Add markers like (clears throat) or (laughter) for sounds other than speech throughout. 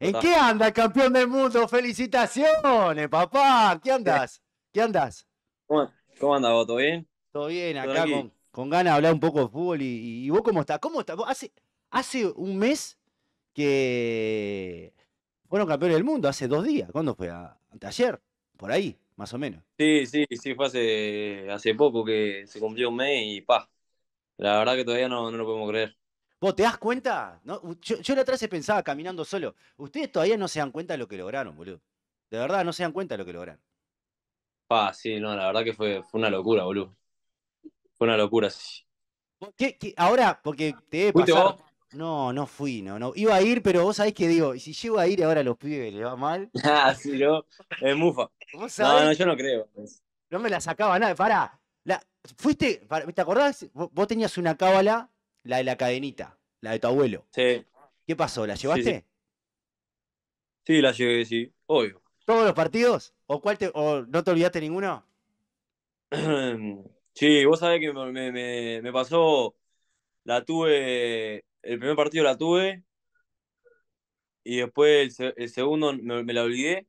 ¿En qué anda campeón del mundo? ¡Felicitaciones, papá! ¿Qué andas? ¿Qué andas? ¿Cómo, cómo andás vos? ¿Todo bien? Todo bien, acá con, con ganas de hablar un poco de fútbol. ¿Y, y vos cómo estás? ¿Cómo estás? Hace, hace un mes que fueron campeones del mundo, hace dos días. ¿Cuándo fue? Ayer, por ahí, más o menos. Sí, sí, sí, fue hace, hace poco que se cumplió un mes y pa. La verdad que todavía no, no lo podemos creer. ¿Vos te das cuenta? ¿No? Yo, yo la otra vez pensaba caminando solo. Ustedes todavía no se dan cuenta de lo que lograron, boludo. De verdad, no se dan cuenta de lo que lograron. Pa, sí, no, la verdad que fue, fue una locura, boludo. Fue una locura. sí. ¿Vos qué- qué- ahora, porque te debe ¿Fuiste pasar. vos? No, no fui, no, no. Iba a ir, pero vos sabés que digo, y si llego a ir ahora a los pibes les va mal. (laughs) Ah, sí, no, es mufa. Vos No, sabés, no, yo no creo. no me la sacaba nada. Pará. La, fuiste, ¿te acordás? Vos tenías una cábala, la de la cadenita, la de tu abuelo. Sí, ¿Qué pasó? ¿La llevaste? sí, la llevé, sí, obvio. ¿Todos los partidos? ¿O cuál te, o no te olvidaste ninguno? (clears throat) Sí, vos sabés que me, me- me- pasó, la tuve, el primer partido la tuve y después el, se- el segundo me, me la olvidé.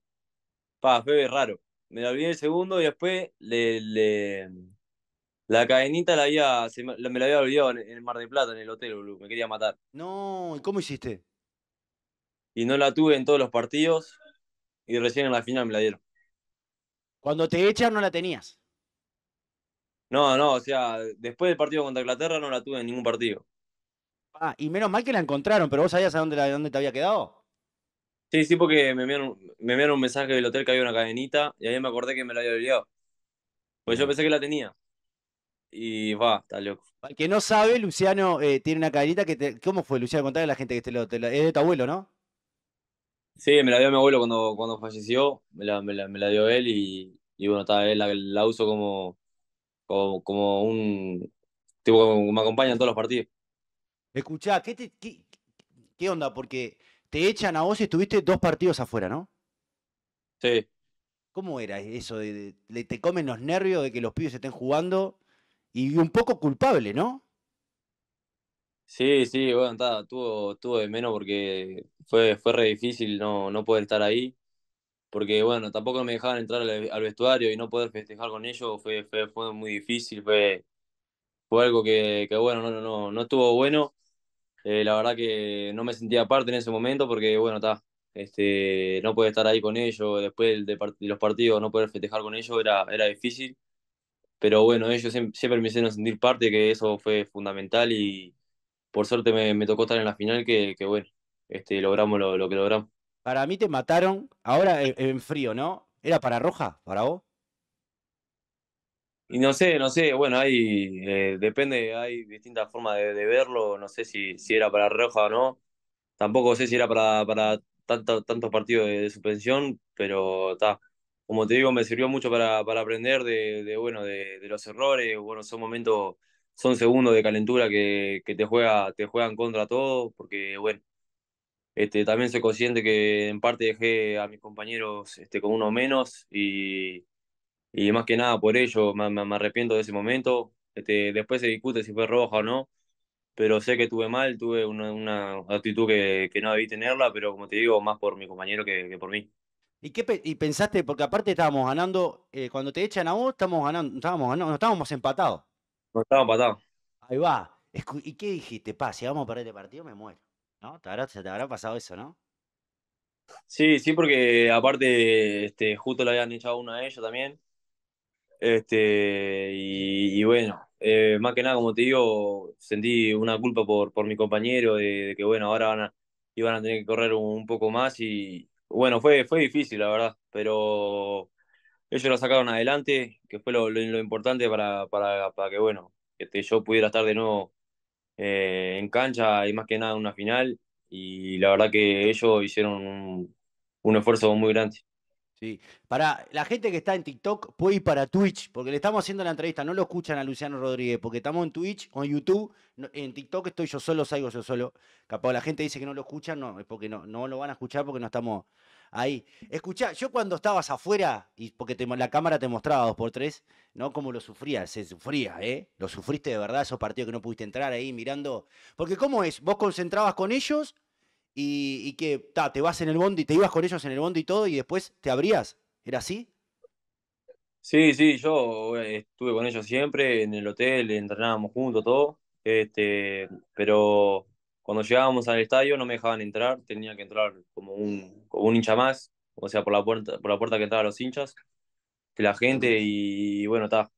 Pa, fue raro. Me la olvidé el segundo y después le, le- la cadenita la había, se me, la- me la había olvidado en, en el Mar del Plata, en el hotel, boludo. Me quería matar. No, ¿y cómo hiciste? Y no la tuve en todos los partidos y recién en la final me la dieron. Cuando te echan no la tenías. No, no, o sea, después del partido contra Inglaterra no la tuve en ningún partido. Ah, y menos mal que la encontraron, pero vos sabías a dónde, la- dónde te había quedado. Sí, sí, porque me enviaron, me enviaron un mensaje del hotel que había una cadenita y ahí me acordé que me la había olvidado. Pues yo pensé que la tenía. Y va, está loco. Para el que no sabe, Luciano eh, tiene una cadenita que te... ¿Cómo fue, Luciano? Contale a la gente que te lo, te la- es de tu abuelo, ¿no? Sí, me la dio mi abuelo cuando, cuando falleció, me la, me la, me la dio él y, y bueno, está, él la, la uso como, como, como un tipo como me acompaña en todos los partidos. Escuchá, ¿qué, te- qué, qué onda? Porque te echan a vos y estuviste dos partidos afuera, ¿no? Sí, ¿Cómo era eso de, te comen los nervios de que los pibes estén jugando y un poco culpable, ¿no? sí, sí, bueno, está, tuvo, tuvo de menos porque fue, fue re difícil no, no poder estar ahí. Porque bueno, tampoco me dejaban entrar al, vestuario y no poder festejar con ellos fue, fue, fue muy difícil, fue, fue algo que, que bueno, no, no, no, no estuvo bueno. Eh, la verdad que no me sentía parte en ese momento porque bueno, está, este, no poder estar ahí con ellos, después de los partidos no poder festejar con ellos era, era difícil. Pero bueno, ellos siem- siempre, me hicieron sentir parte, que eso fue fundamental y por suerte me, me tocó estar en la final que, que bueno, este, logramos lo, lo que logramos. Para mí te mataron, ahora en, en frío, ¿no? ¿Era para Roja, para vos? Y no sé, no sé, bueno, hay, eh, depende, hay distintas formas de, de verlo, no sé si, si era para Roja o no, tampoco sé si era para, para tanto- tantos partidos de, de suspensión, pero está, como te digo, me sirvió mucho para, para aprender de, de, bueno, de, los errores, bueno, son momentos, son segundos de calentura que, que te juega, te juegan contra todo, porque bueno, este, también soy consciente que en parte dejé a mis compañeros este, con uno menos y y más que nada por ello me, me- me arrepiento de ese momento. Este, después se discute si fue roja o no, pero sé que tuve mal, tuve una, una actitud que, que no debí tenerla, pero como te digo, más por mi compañero que, que por mí. ¿Y qué pe- y pensaste? Porque aparte estábamos ganando, eh, cuando te echan a vos, estamos ganando, estábamos ganando, no estábamos empatados. No estaba empatado. Ahí va. Escu- ¿Y qué dijiste? Pa, si vamos a perder este partido, me muero. ¿No? Te habrá, te habrá pasado eso, ¿no? Sí, sí, porque aparte este, justo le habían echado uno a ellos también. Este, y, y bueno, eh, más que nada, como te digo, sentí una culpa por, por mi compañero de, de que bueno, ahora van a, iban a tener que correr un, un poco más y bueno, fue, fue difícil, la verdad, pero ellos lo sacaron adelante, que fue lo, lo, importante para, para, para que bueno, yo pudiera estar de nuevo eh, en cancha y más que nada en una final y la verdad que ellos hicieron un, un esfuerzo muy grande. Sí. Para la gente que está en TikTok, puede ir para Twitch, porque le estamos haciendo la entrevista, no lo escuchan a Luciano Rodríguez, porque estamos en Twitch en YouTube. en TikTok estoy yo solo, salgo yo solo. Capaz la gente dice que no lo escuchan, no, es porque no, lo van a escuchar porque no estamos ahí. Escuchá, yo cuando estabas afuera, y porque la cámara te mostraba dos por tres, ¿no? Cómo lo sufrías, se sufría, ¿eh? Lo sufriste de verdad, esos partidos que no pudiste entrar ahí mirando. Porque, ¿cómo es? Vos concentrabas con ellos y, y que ta, te vas en el bondi, te ibas con ellos en el bondi y todo y después te abrías. ¿Era así? Sí, sí, yo eh, estuve con ellos siempre en el hotel, entrenábamos juntos, todo. Este, pero cuando llegábamos al estadio no me dejaban entrar, tenía que entrar como un, como un hincha más, o sea, por la puerta, por la puerta que entraban los hinchas, que la gente, y, bueno, está.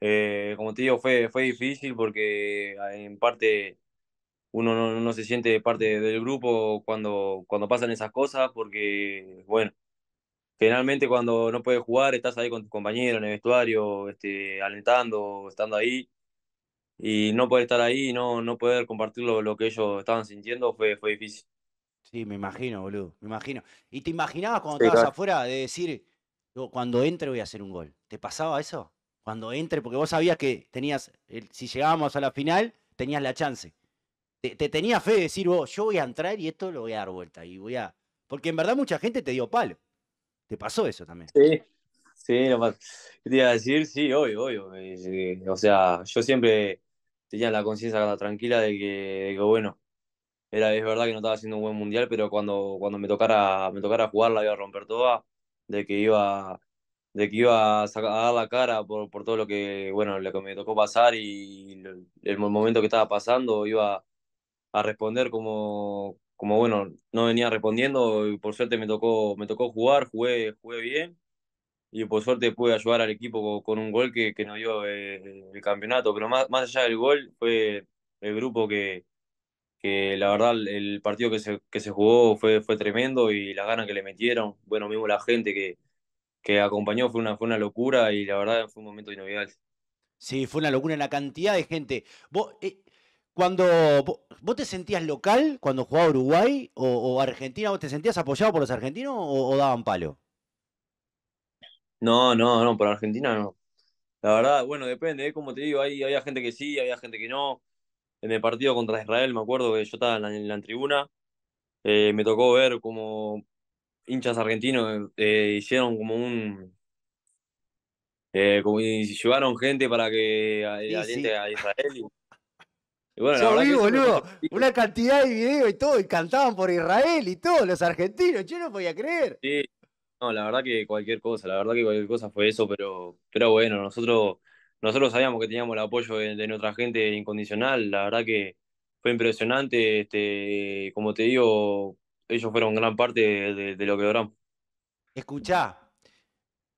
Eh, como te digo, fue, fue difícil porque eh, en parte uno no, no se siente parte del grupo cuando, cuando pasan esas cosas, porque, bueno, generalmente cuando no puedes jugar estás ahí con tus compañeros en el vestuario, este, alentando, estando ahí, y no poder estar ahí y no, no poder compartir lo, lo que ellos estaban sintiendo fue, fue difícil. Sí, me imagino, boludo, me imagino. ¿Y te imaginabas cuando Sí, estabas claro. afuera de decir, "Yo cuando entre voy a hacer un gol? ¿Te pasaba eso? Cuando entre, porque vos sabías que tenías, el- si llegábamos a la final, tenías la chance. Te, te tenía fe de decir, vos, yo voy a entrar y esto lo voy a dar vuelta. Y voy a. Porque en verdad mucha gente te dio palo. ¿Te pasó eso también? Sí, sí, pasa. ¿Qué te iba a decir? Sí, obvio, obvio. eh, o sea, yo siempre tenía la conciencia tranquila de que, que, bueno, era, es verdad que no estaba haciendo un buen mundial, pero cuando, cuando me tocara, me tocara jugar la iba a romper toda, de que iba, de que iba a dar la cara por, por todo lo que, bueno, lo que me tocó pasar y el, el momento que estaba pasando, iba a responder como, como bueno, no venía respondiendo y por suerte me tocó, me tocó jugar, jugué, jugué bien y por suerte pude ayudar al equipo con, un gol que, que nos dio eh, el campeonato, pero más, más allá del gol fue el grupo que, que la verdad el, el partido que se, que se jugó fue, fue tremendo y las ganas que le metieron, bueno, mismo la gente que, que acompañó fue una, fue una locura y la verdad fue un momento inolvidable. Sí, fue una locura la cantidad de gente. Vos, eh, cuando vos, te sentías local cuando jugaba Uruguay o, o Argentina, ¿vos te sentías apoyado por los argentinos o, o daban palo? No, no, no, por Argentina no. La verdad, bueno, depende, ¿eh? Como te digo, hay, había gente que sí, había gente que no. En el partido contra Israel me acuerdo que yo estaba en la, en la tribuna, eh, me tocó ver como hinchas argentinos eh, hicieron como un... eh, como y llevaron gente para que Sí, aliente sí. a Israel. Y, bueno, Yo vi, boludo, una cantidad de videos y todo, y cantaban por Israel y todo, los argentinos, yo no podía creer. Sí, no, la verdad que cualquier cosa, la verdad que cualquier cosa fue eso, pero, pero bueno, nosotros, nosotros sabíamos que teníamos el apoyo de, de nuestra gente incondicional, la verdad que fue impresionante, este, como te digo, ellos fueron gran parte de, de- de lo que logramos. Escuchá,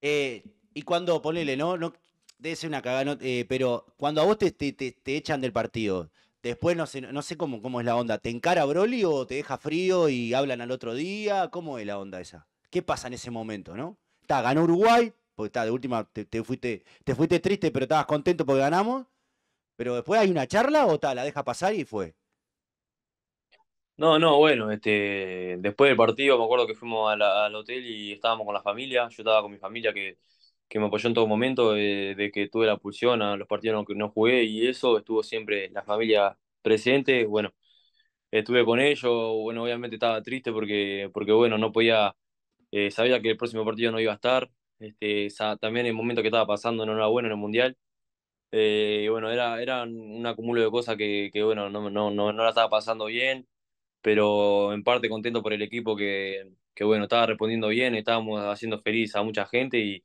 eh, y cuando, ponele, ¿no? no debe ser una cagada, eh, pero cuando a vos te, te- te- te echan del partido, después no sé, no sé cómo, cómo es la onda, ¿te encara Broly o te deja frío y hablan al otro día? ¿Cómo es la onda esa? ¿Qué pasa en ese momento, no? Está, ganó Uruguay, porque está, de última te, te fuiste, te fuiste triste, pero estabas contento porque ganamos, pero después hay una charla o tal, la deja pasar y fue. No, no, bueno, este, después del partido me acuerdo que fuimos la- al hotel y estábamos con la familia, yo estaba con mi familia que, que me apoyó en todo momento, eh, de que tuve la pulsión a los partidos en los que no jugué y eso, estuvo siempre la familia presente, bueno. estuve con ellos, bueno, obviamente estaba triste porque, porque bueno, no podía, eh, sabía que el próximo partido no iba a estar, este, también el momento que estaba pasando no era bueno en el Mundial, eh, y bueno, era, era un acumulo de cosas que, que bueno, no, no, no, no la estaba pasando bien, pero en parte contento por el equipo que, que bueno, estaba respondiendo bien, estábamos haciendo feliz a mucha gente y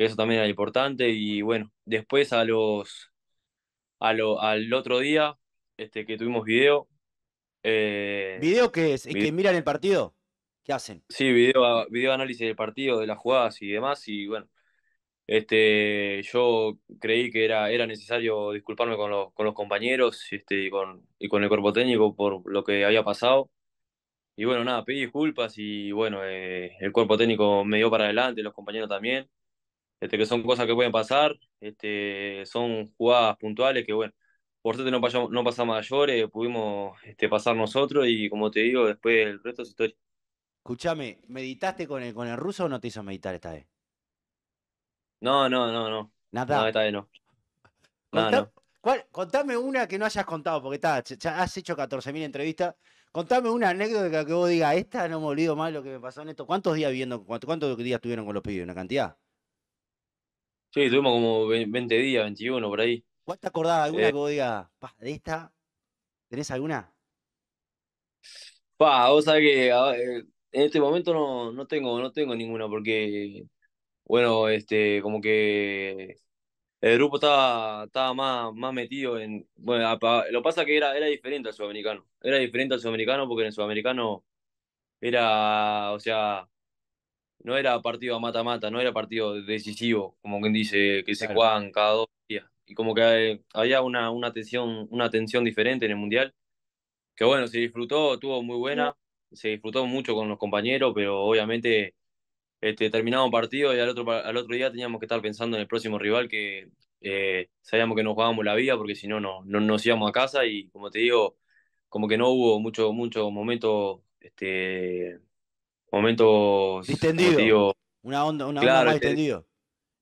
que eso también era importante, y bueno, después a los, a lo, al otro día, este, que tuvimos video, eh, ¿Video qué es? ¿Es video- que miran el partido? ¿Qué hacen? Sí, video, video análisis del partido, de las jugadas y demás, y bueno, este, yo creí que era, era necesario disculparme con los, con los compañeros este, y, con, y con el cuerpo técnico por lo que había pasado. Y bueno, nada, pedí disculpas y bueno, eh, el cuerpo técnico me dio para adelante, los compañeros también, este, que son cosas que pueden pasar, este, son jugadas puntuales que bueno, por suerte no pasamos, no pasamos a mayores, pudimos este, pasar nosotros y como te digo, después el resto es historia. Escuchame, ¿meditaste con el, con el ruso o no te hizo meditar esta vez? No, no, no, no. Nada. No, esta vez no. Contá- no. cuál- contame una que no hayas contado, porque está, ya has hecho 14.000 entrevistas. Contame una anécdota que vos digas, esta no me olvido más lo que me pasó en esto. ¿Cuántos días viviendo, cuánto- cuántos días estuvieron con los pibes? ¿Una cantidad? Sí, tuvimos como ve- 20 días, 21 por ahí. ¿Cuál te acordás? ¿Alguna Eh. que vos digas, "Pa, de esta? ¿Tenés alguna? Pa, vos sabés que a- eh, en este momento no, no tengo, no tengo ninguna, porque, bueno, este, como que el grupo estaba, estaba más, más metido en. Bueno, apa- lo que pasa que era, era diferente al sudamericano. Era diferente al sudamericano porque en el sudamericano era, o sea, no era partido a mata-mata, no era partido decisivo, como quien dice, que se Claro. juegan cada dos días. Y como que eh, había una, una tensión, una tensión diferente en el mundial que bueno, se disfrutó, estuvo muy buena, se disfrutó mucho con los compañeros, pero obviamente este, terminamos un partido y al otro, al otro día teníamos que estar pensando en el próximo rival que eh, sabíamos que nos jugábamos la vida porque si no, no, no nos íbamos a casa y como te digo, como que no hubo mucho, mucho momentos, este, momentos, Distendido. digo, Una onda, una onda claro, más este, distendido.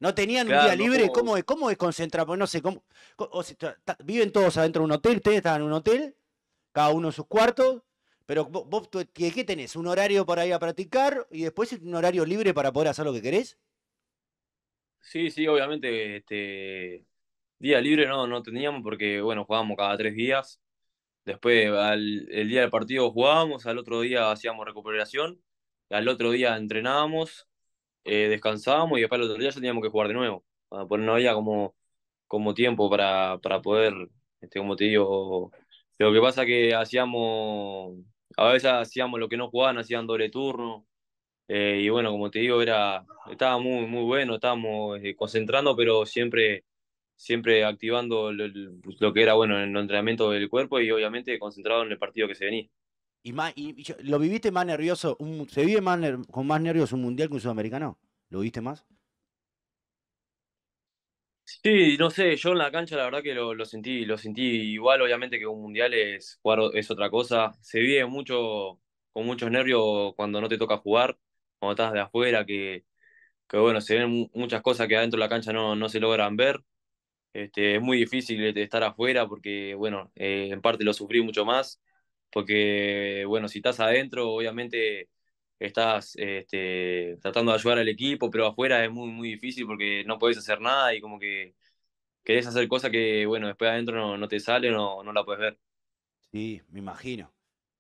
¿No tenían un día no libre? hubo, ¿Cómo es? ¿Cómo es concentrar? Pues no sé, ¿cómo? o sea, ¿Viven todos adentro de un hotel? ¿Ustedes estaban en un hotel? Cada uno en sus cuartos. Pero vos, vos tu- ¿qué, qué tenés? ¿Un horario para ir a practicar y después un horario libre para poder hacer lo que querés? sí, sí, obviamente, este, día libre no, no teníamos porque, bueno, jugábamos cada tres días. Después, al, el día del partido jugábamos, al otro día hacíamos recuperación, al otro día entrenábamos, eh, descansábamos y después al otro día teníamos que jugar de nuevo. Pues no había como, como tiempo para, para poder, este, como te digo, lo que pasa que hacíamos, a veces hacíamos lo que no jugaban, hacían doble turno, eh, y bueno, como te digo, era, estaba muy, muy bueno, estábamos eh, concentrando, pero siempre siempre activando lo, lo que era bueno en el entrenamiento del cuerpo y obviamente concentrado en el partido que se venía. Y, más, y, ¿Lo viviste más nervioso? un- ¿Se vive más con más nervios un mundial que un sudamericano? ¿Lo viste más? Sí, no sé, yo en la cancha la verdad que lo, sentí, lo sentí igual, obviamente que un mundial es jugar es otra cosa. Se vive mucho, con muchos nervios cuando no te toca jugar, cuando estás de afuera, que, que bueno, se ven mu- muchas cosas que adentro de la cancha no, no se logran ver. Este, es muy difícil de estar afuera porque, bueno, eh, en parte lo sufrí mucho más, porque, bueno, si estás adentro, obviamente estás este, tratando de ayudar al equipo, pero afuera es muy, muy difícil porque no podés hacer nada y como que querés hacer cosas que, bueno, después adentro no, no te salen o no la puedes ver. Sí, me imagino.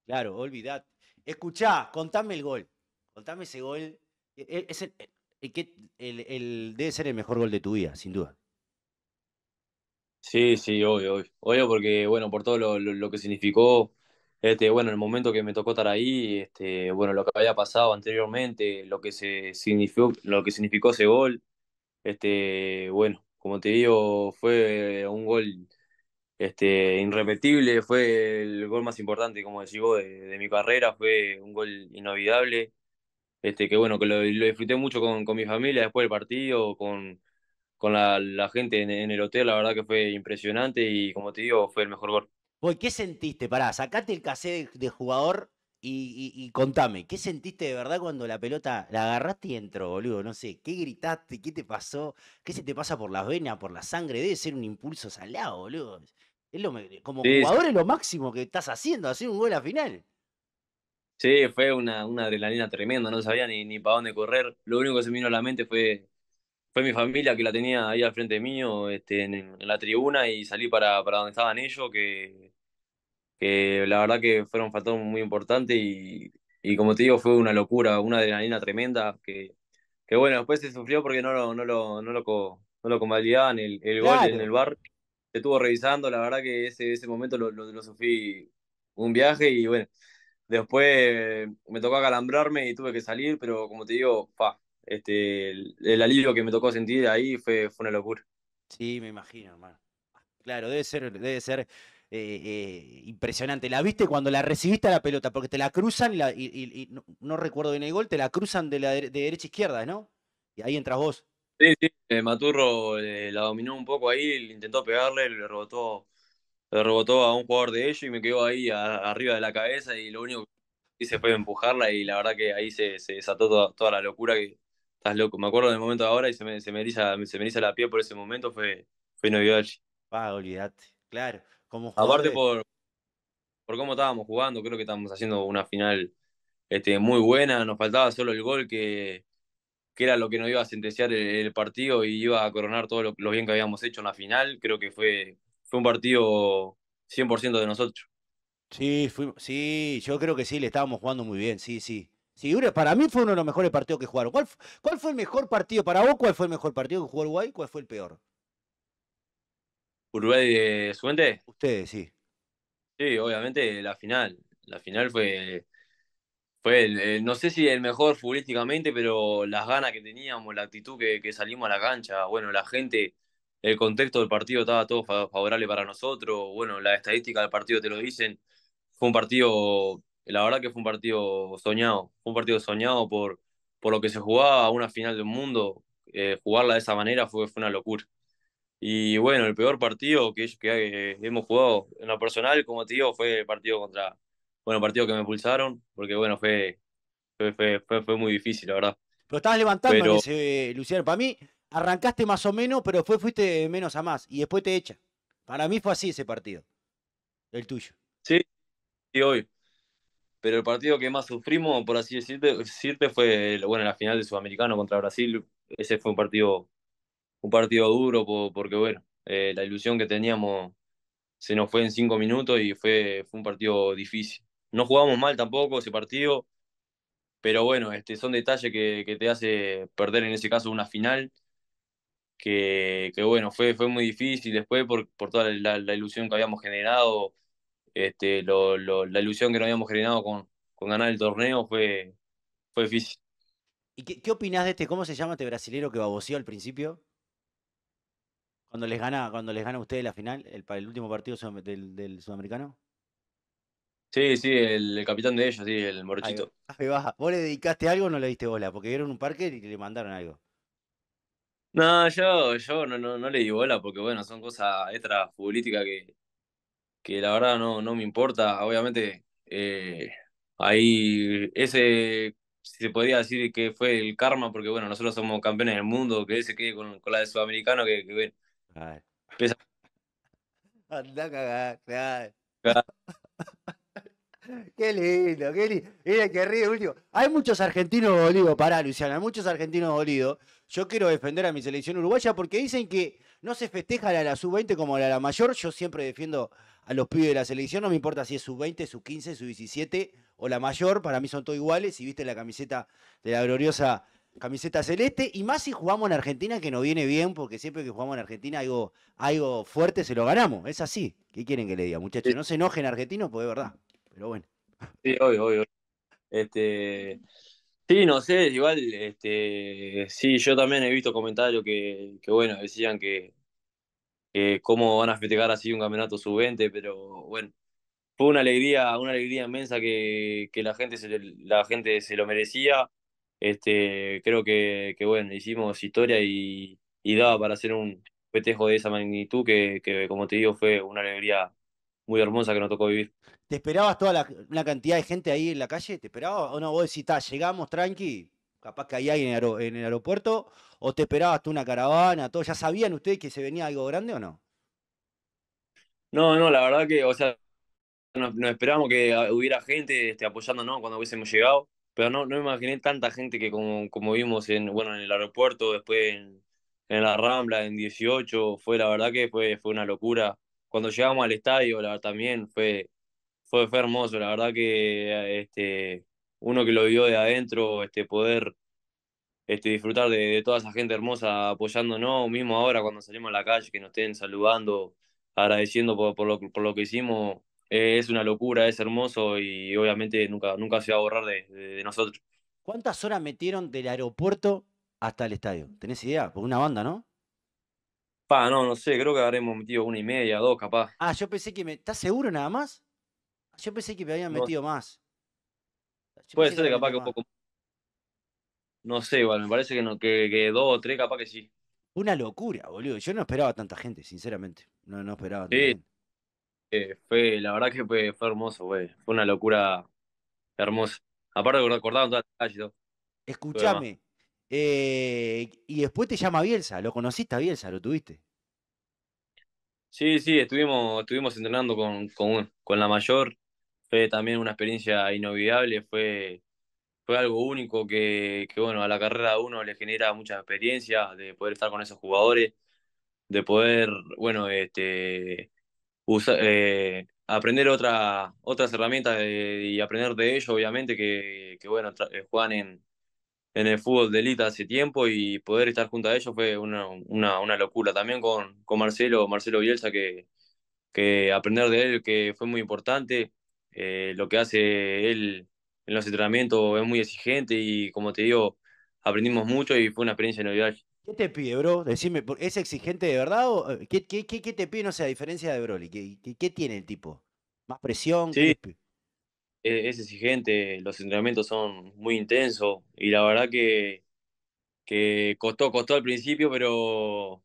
Claro, olvidad. Escuchá, contame el gol. Contame ese gol. E- e- Es el, el el- el- debe ser el mejor gol de tu vida, sin duda. Sí, sí, obvio, obvio. Obvio porque, bueno, por todo lo, lo, lo que significó, este, bueno, el momento que me tocó estar ahí, este, bueno, lo que había pasado anteriormente, lo que se significó, lo que significó ese gol, este, bueno, como te digo, fue un gol, este, irrepetible, fue el gol más importante, como decís vos, de, de mi carrera, fue un gol inolvidable, este, que bueno, que lo, lo disfruté mucho con, con mi familia después del partido, con con la, la gente en, en el hotel, la verdad que fue impresionante y como te digo, fue el mejor gol. Pues, ¿qué sentiste? Pará, sacate el cassette de, de jugador y, y- y contame, ¿qué sentiste de verdad cuando la pelota la agarraste y entró, boludo? No sé, ¿qué gritaste? ¿Qué te pasó? ¿Qué se te pasa por las venas, por la sangre? Debe ser un impulso salado, boludo. Es lo, como Sí, jugador es lo máximo que estás haciendo, hacer un gol a final. sí, fue una, una adrenalina tremenda, no sabía ni, ni para dónde correr. Lo único que se me vino a la mente fue, fue mi familia que la tenía ahí al frente mío, este, en, en la tribuna y salí para, para donde estaban ellos, que, que la verdad que fueron un factor muy importante y, y como te digo, fue una locura, una adrenalina tremenda que, que bueno, después se sufrió porque no lo, no lo, no lo, co- no lo convalidaban el, el gol en el bar se estuvo revisando, la verdad que ese, ese momento lo, lo, lo sufrí un viaje y bueno, después me tocó acalambrarme y tuve que salir, pero como te digo, pa, este, el, el alivio que me tocó sentir ahí fue, fue una locura. Sí, me imagino, hermano. Claro, debe ser, debe ser eh, eh, impresionante. ¿La viste cuando la recibiste a la pelota? Porque te la cruzan y, la- y- y- y no, no recuerdo bien el gol, te la cruzan de, la, de derecha a izquierda, ¿no? Y ahí entras vos. Sí, sí, eh, Maturro la dominó un poco ahí, intentó pegarle, le rebotó, le rebotó a un jugador de ellos y me quedó ahí a- arriba de la cabeza y lo único que hice fue empujarla y la verdad que ahí se, se desató toda, toda la locura que estás loco. Me acuerdo del momento de ahora y se me, se me eriza, se me eriza la piel por ese momento, fue, fue inolvidable. Ah, olvídate. Claro, como Aparte de... por, por cómo estábamos jugando, creo que estábamos haciendo una final este, muy buena, nos faltaba solo el gol que, que era lo que nos iba a sentenciar el, el partido y iba a coronar todo lo, lo bien que habíamos hecho en la final, creo que fue, fue un partido 100% de nosotros. Sí, sí, yo creo que sí, le estábamos jugando muy bien, sí, sí. Sí, para mí fue uno de los mejores partidos que jugaron. ¿Cuál, cuál fue el mejor partido para vos? ¿Cuál fue el mejor partido que jugó Uruguay? ¿Cuál fue el peor? Uruguay de Suente, Ustedes, sí. sí, obviamente la final. La final fue, fue el- no sé si el mejor futbolísticamente, pero las ganas que teníamos, la actitud que, que salimos a la cancha, bueno, la gente, el contexto del partido estaba todo fa- favorable para nosotros, bueno, la estadística del partido te lo dicen. Fue un partido, la verdad que fue un partido soñado, fue un partido soñado por, por lo que se jugaba, una final del mundo, eh, jugarla de esa manera fue, fue una locura. Y bueno, el peor partido que, que eh, hemos jugado en lo personal, como te digo, fue el partido contra, bueno, partido que me expulsaron, porque bueno, fue, fue, fue, fue, fue muy difícil, la verdad. Pero estabas levantando en Pero ese, Luciano. Para mí, arrancaste más o menos, pero después fuiste de menos a más. Y después te echa. Para mí fue así ese partido. El tuyo. sí, sí, hoy. Pero el partido que más sufrimos, por así decirte, decirte fue, bueno, la final de Sudamericano contra Brasil. Ese fue un partido, un partido duro, po- porque bueno, eh, la ilusión que teníamos se nos fue en cinco minutos y fue, fue un partido difícil. No jugamos mal tampoco ese partido, pero bueno, este, son detalles que, que te hace perder en ese caso una final, que, que bueno, fue, fue muy difícil después por, por toda la, la ilusión que habíamos generado, este, lo, lo- la ilusión que nos habíamos generado con, con ganar el torneo fue, fue difícil. ¿Y qué, qué opinás de este? ¿Cómo se llama este brasilero que baboseó al principio? Cuando les gana, cuando les gana a ustedes la final, el, el último partido del, del sudamericano. Sí, sí, el, el capitán de ellos, sí, el morochito. ahí va. ¿Vos le dedicaste algo o no le diste bola? Porque vieron un parque y le mandaron algo. No, yo, yo no, no, no le di bola porque bueno, son cosas extra futbolísticas que, que la verdad no, no me importa. Obviamente, eh, ahí ese si se podría decir que fue el karma, porque bueno, nosotros somos campeones del mundo, que él se quede con, con la de Sudamericano, que, que bueno, Ay. (laughs) Andá a cagar, claro. (laughs) Qué lindo, qué lindo. Mira que ríe último. Hay muchos argentinos dolidos, pará, Luciana, hay muchos argentinos dolidos. Yo quiero defender a mi selección uruguaya porque dicen que no se festeja la, la sub-20 como la, la mayor. Yo siempre defiendo a los pibes de la selección, no me importa si es sub-20, sub-15, sub-17 o la mayor, para mí son todos iguales. Y viste la camiseta de la gloriosa camiseta celeste. Y más si jugamos en Argentina, que nos viene bien, porque siempre que jugamos en Argentina algo, algo fuerte se lo ganamos. Es así. ¿Qué quieren que le diga, muchachos? Sí, No se enojen argentinos, pues es verdad. Pero bueno. sí, obvio, obvio. Este, sí, no sé, igual, este, sí, yo también he visto comentarios que, que bueno, decían que, que cómo van a festejar así un campeonato sub-20, pero bueno. fue una alegría, una alegría inmensa que, que la gente se, la gente se lo merecía. Este, creo que, que bueno, hicimos historia y, y daba para hacer un festejo de esa magnitud que, que, como te digo, fue una alegría muy hermosa que nos tocó vivir. ¿Te esperabas toda la, una cantidad de gente ahí en la calle? ¿Te esperabas? ¿O no? Vos decís, "Ta, llegamos tranqui, capaz que hay alguien en, el aero- en el aeropuerto, o te esperabas tú una caravana, todo. ¿Ya sabían ustedes que se venía algo grande o no? No, no, la verdad que, o sea, nos, nos esperábamos que hubiera gente este, apoyándonos cuando hubiésemos llegado, pero no, no me imaginé tanta gente que como, como vimos en, bueno, en el aeropuerto, después en, en la Rambla, en 18, fue la verdad que fue, fue una locura. Cuando llegamos al estadio, la, también fue, fue, fue hermoso, la verdad que este, uno que lo vio de adentro, este, poder este, disfrutar de, de toda esa gente hermosa apoyándonos, mismo ahora cuando salimos a la calle, que nos estén saludando, agradeciendo por, por lo, por lo que hicimos, eh, es una locura, es hermoso y obviamente nunca, nunca se va a borrar de, de, de nosotros. ¿Cuántas horas metieron del aeropuerto hasta el estadio? ¿Tenés idea? Por una banda, ¿no? Pa, no, no sé, creo que habremos metido una y media, dos capaz. Ah, yo pensé que me. ¿Estás seguro nada más? Yo pensé que me habían No, metido más. Yo puede que ser habían capaz que un más. poco, no sé, igual, me parece que, no, que, que dos o tres capaz que sí. Una locura, boludo. Yo no esperaba tanta gente, sinceramente. No, no esperaba tanta Sí, gente. Eh, fue, la verdad que fue, fue hermoso, güey, fue una locura hermosa. Aparte recordaron toda la calle y todo, todo demás. Escuchame. eh, y después te llama Bielsa. ¿Lo conociste a Bielsa? ¿Lo tuviste? Sí, sí, estuvimos, estuvimos entrenando con, con, con la mayor. Fue también una experiencia inolvidable, fue, fue algo único que, que, bueno, a la carrera de uno le genera mucha experiencia de poder estar con esos jugadores, de poder, bueno, este, eh, aprender otra, otras herramientas de- y aprender de ellos, obviamente, que, que bueno, eh, juegan en, en el fútbol de élite hace tiempo y poder estar junto a ellos fue una, una, una locura. También con, con Marcelo, Marcelo Bielsa, que, que aprender de él, que fue muy importante. Eh, lo que hace él en los entrenamientos es muy exigente y como te digo, aprendimos mucho y fue una experiencia inolvidable. ¿Qué te pide, bro? Decime, ¿por- ¿es exigente de verdad o eh, qué, qué, qué- qué te pide, no sé, a diferencia de Broly? ¿Qué, qué, qué tiene el tipo? ¿Más presión? ¿Qué Sí, e- es exigente, los entrenamientos son muy intensos y la verdad que, que costó, costó al principio, pero,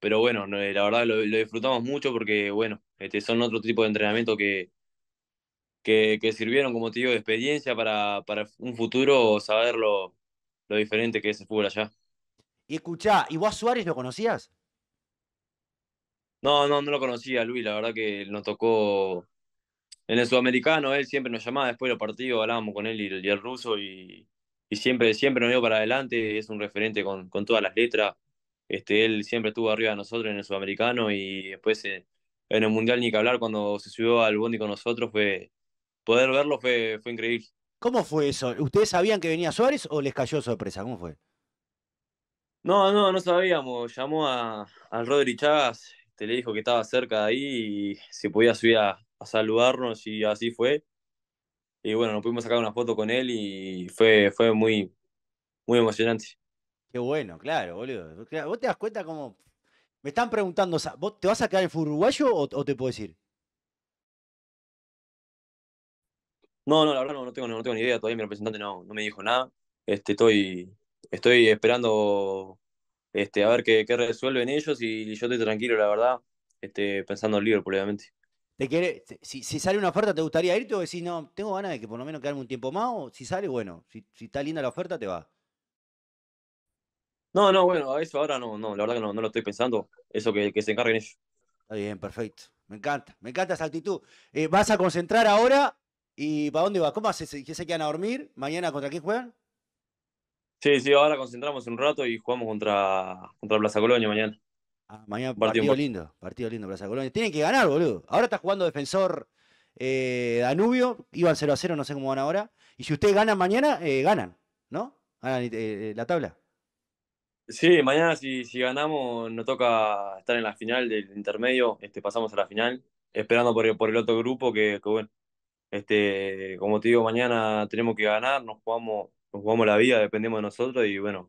pero bueno, no, la verdad lo, lo disfrutamos mucho porque bueno, este, son otro tipo de entrenamiento que, que, que sirvieron, como te digo, de experiencia para, para un futuro saber lo, lo diferente que es el fútbol allá. Y escuchá, ¿y vos a Suárez lo conocías? No, no, no lo conocía, Luis, la verdad que nos tocó en el sudamericano, él siempre nos llamaba después de los partidos, hablábamos con él y, el y el ruso y, y siempre, siempre nos dio para adelante, es un referente con, con todas las letras. Este, él siempre estuvo arriba de nosotros en el sudamericano y después eh, en el mundial ni que hablar cuando se subió al bondi con nosotros fue poder verlo fue, fue increíble. ¿Cómo fue eso? ¿Ustedes sabían que venía Suárez o les cayó sorpresa? ¿Cómo fue? No, no, no sabíamos. Llamó a, al Rodri Chagas, te le dijo que estaba cerca de ahí y si podía subir a, a saludarnos y así fue. Y bueno, nos pudimos sacar una foto con él y fue, fue muy, muy emocionante. Qué bueno, claro, boludo. ¿Vos te das cuenta cómo... Me están preguntando, ¿vos te vas a quedar en fútbol uruguayo o, o te puedo decir? No, no, la verdad no, no tengo, no tengo ni idea, todavía mi representante no, no me dijo nada. Este, estoy, estoy esperando este, a ver qué, qué resuelven ellos y yo estoy tranquilo, la verdad, este, pensando en Liverpool, obviamente. ¿Te te- si, si sale una oferta, ¿te gustaría irte o decís, no, tengo ganas de que por lo menos quedarme un tiempo más? O si sale, bueno, si, si está linda la oferta, te va. No, no, bueno, a eso ahora no, no, la verdad que no, no lo estoy pensando, eso que, que se encarguen ellos. Está bien, perfecto. Me encanta, me encanta esa actitud. Eh, ¿Vas a concentrar ahora? ¿Y para dónde vas? ¿Cómo haces? ¿Qué se quedan a dormir? ¿Mañana contra quién juegan? Sí, sí, ahora concentramos un rato y jugamos contra, contra Plaza Colonia mañana. Ah, mañana partido lindo, partido lindo Plaza Colonia. Tienen que ganar, boludo. Ahora está jugando defensor eh, Danubio, iban 0 a 0, no sé cómo van ahora. Y si ustedes ganan mañana, eh, ganan, ¿no? Ganan eh, eh, la tabla. Sí, mañana si, si ganamos nos toca estar en la final del intermedio, este, pasamos a la final, esperando por el, por el otro grupo que, que bueno, este, como te digo, mañana tenemos que ganar, nos jugamos, nos jugamos la vida, dependemos de nosotros y bueno,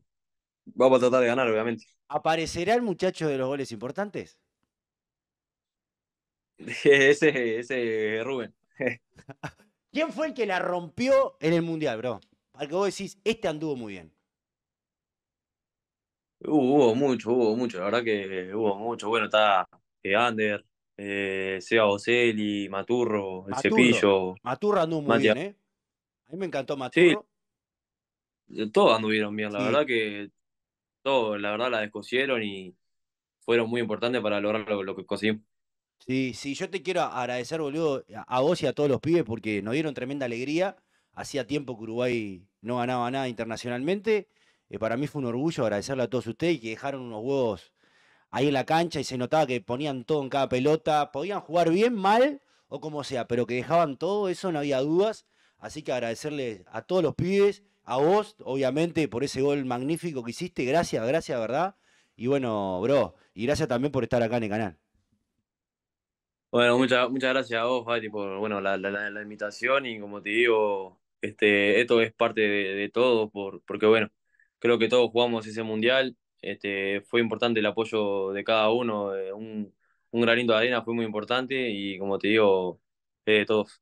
vamos a tratar de ganar, obviamente. ¿Aparecerá el muchacho de los goles importantes? (laughs) Ese, ese Rubén. (laughs) ¿Quién fue el que la rompió en el Mundial, bro? Al que vos decís, este anduvo muy bien. Hubo, hubo mucho, hubo mucho, la verdad que hubo mucho. Bueno, está eh, Ander, eh, Seba Boselli, Maturro, el Maturro. Cepillo, Maturro anduvo muy bien, ¿eh? A mí me encantó Sí. Maturro. todos anduvieron bien, la Sí. verdad que todos, la verdad, la descosieron y fueron muy importantes para lograr lo, lo que conseguimos. Sí, sí, yo te quiero agradecer, boludo, a vos y a todos los pibes porque nos dieron tremenda alegría. Hacía tiempo que Uruguay no ganaba nada internacionalmente. Eh, para mí fue un orgullo agradecerle a todos ustedes y que dejaron unos huevos ahí en la cancha y se notaba que ponían todo en cada pelota. Podían jugar bien, mal o como sea, pero que dejaban todo, eso no había dudas. Así que agradecerle a todos los pibes, a vos, obviamente, por ese gol magnífico que hiciste. Gracias, gracias, ¿verdad? Y bueno, bro, y gracias también por estar acá en el canal. Bueno, muchas muchas gracias a vos, Fati, por bueno, la, la, la- invitación y como te digo, este, esto es parte de, de todo, por, porque bueno, creo que todos jugamos ese mundial, este, fue importante el apoyo de cada uno, eh, un, un granito de arena fue muy importante y como te digo, de todos.